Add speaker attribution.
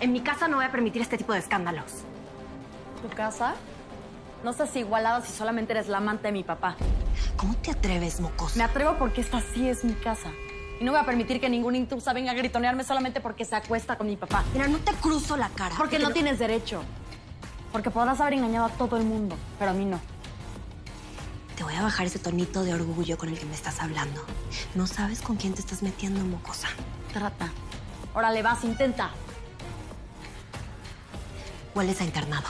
Speaker 1: En mi casa no voy a permitir este tipo de escándalos.
Speaker 2: ¿Tu casa? No estás igualada si solamente eres la amante de mi papá.
Speaker 1: ¿Cómo te atreves, mocosa?
Speaker 2: Me atrevo porque esta sí es mi casa. Y no voy a permitir que ningún intrusa venga a gritonearme solamente porque se acuesta con mi papá.
Speaker 1: Mira, no te cruzo la cara.
Speaker 2: Porque no tienes derecho. Porque podrás haber engañado a todo el mundo, pero a mí no.
Speaker 1: Te voy a bajar ese tonito de orgullo con el que me estás hablando. No sabes con quién te estás metiendo, mocosa.
Speaker 2: Trata. Órale, vas, intenta.
Speaker 1: Hueles a internado.